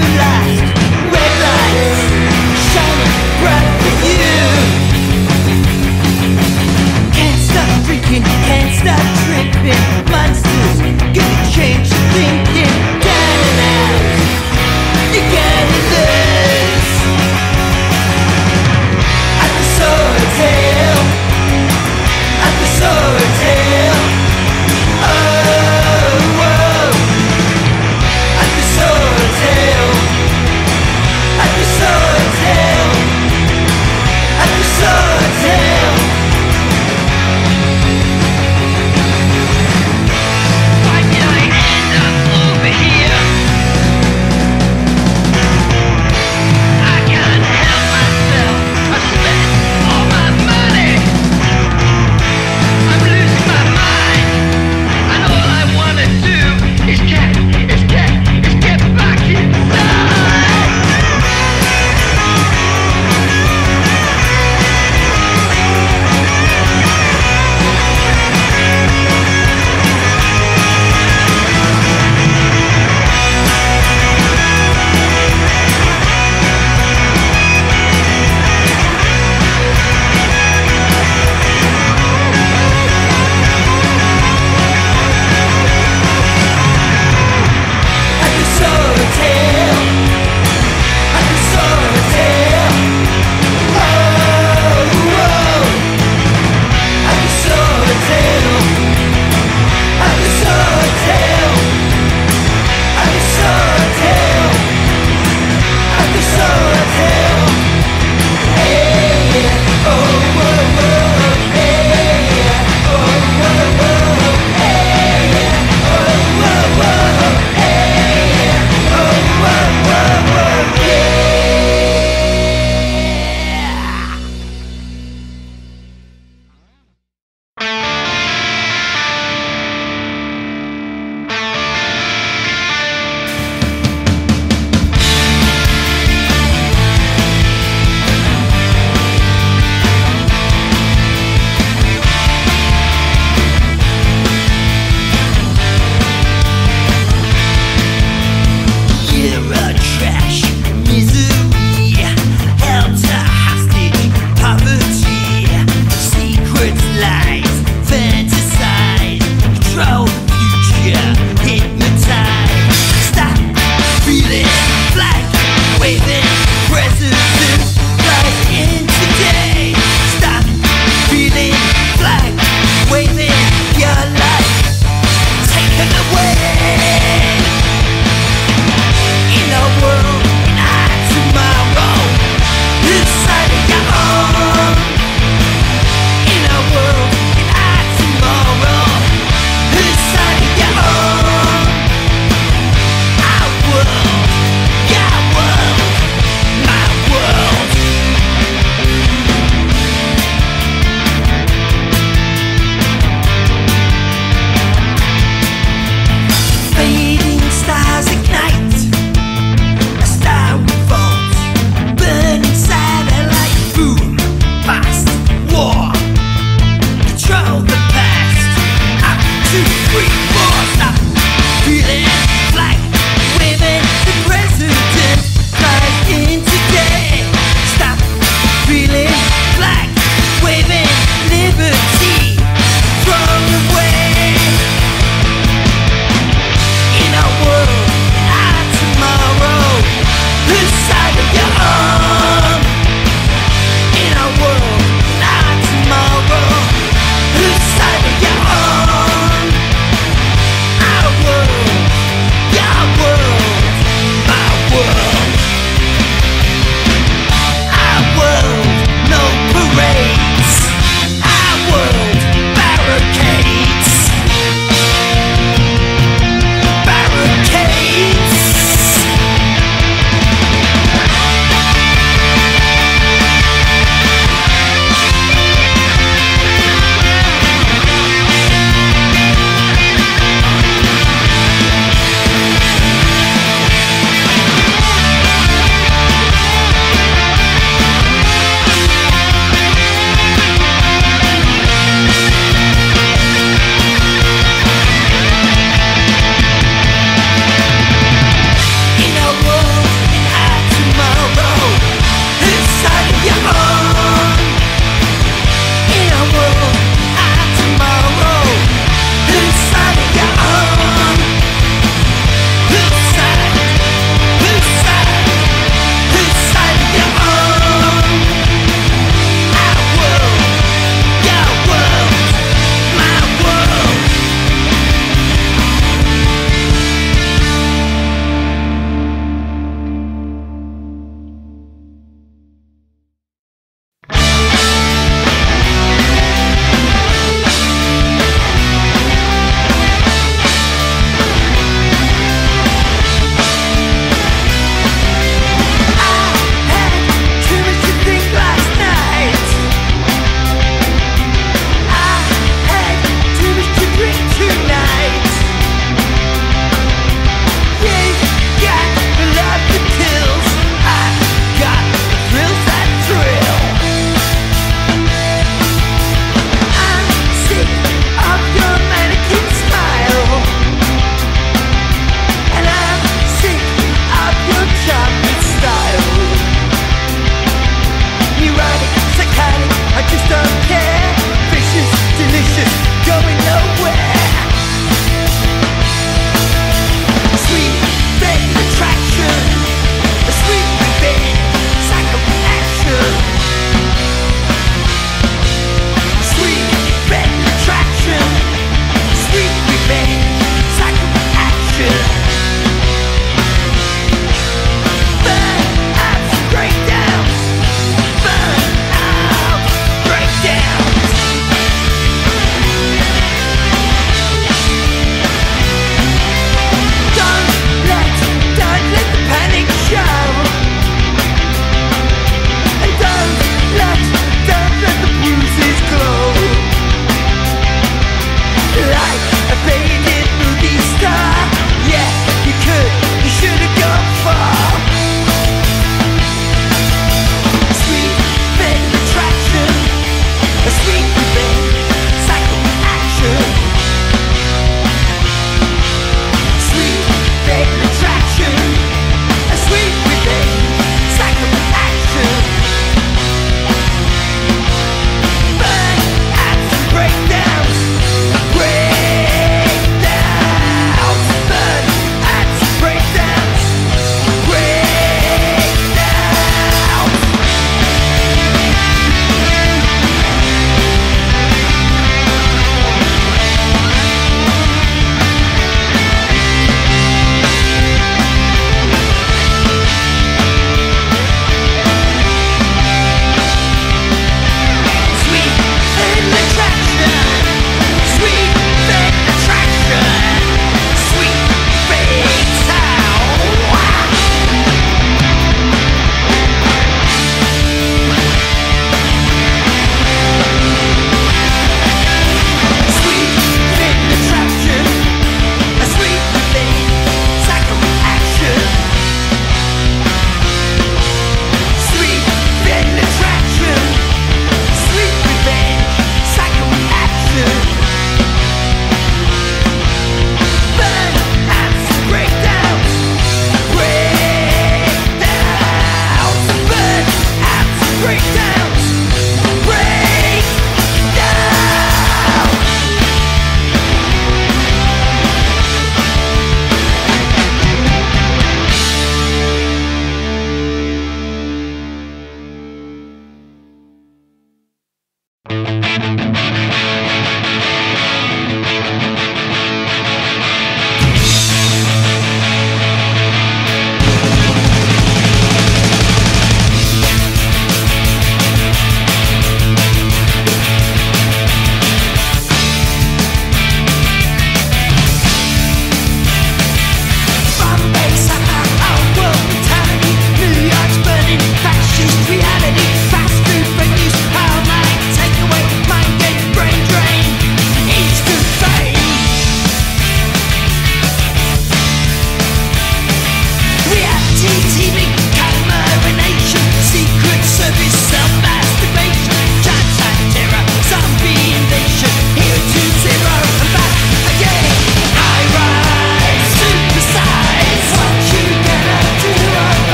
light.